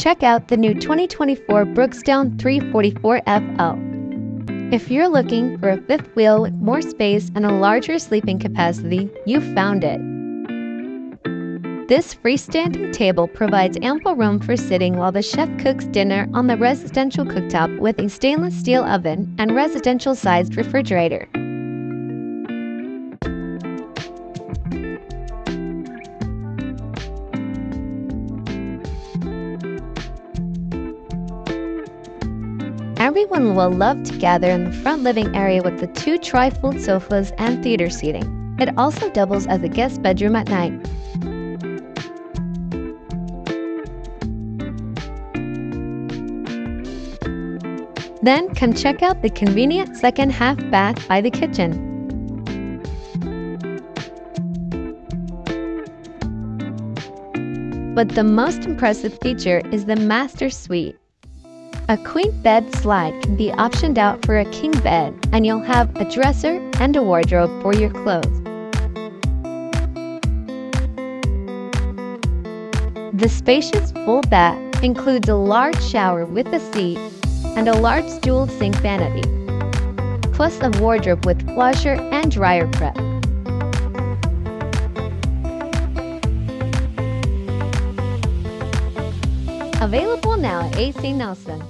check out the new 2024 Brookstone 344FL. If you're looking for a fifth wheel with more space and a larger sleeping capacity, you've found it. This freestanding table provides ample room for sitting while the chef cooks dinner on the residential cooktop with a stainless steel oven and residential sized refrigerator. Everyone will love to gather in the front living area with the two tri-fold sofas and theater seating. It also doubles as a guest bedroom at night. Then come check out the convenient second half bath by the kitchen. But the most impressive feature is the master suite. A queen bed slide can be optioned out for a king bed, and you'll have a dresser and a wardrobe for your clothes. The spacious full bath includes a large shower with a seat and a large dual sink vanity, plus a wardrobe with washer and dryer prep. Available now at AC Nelsen.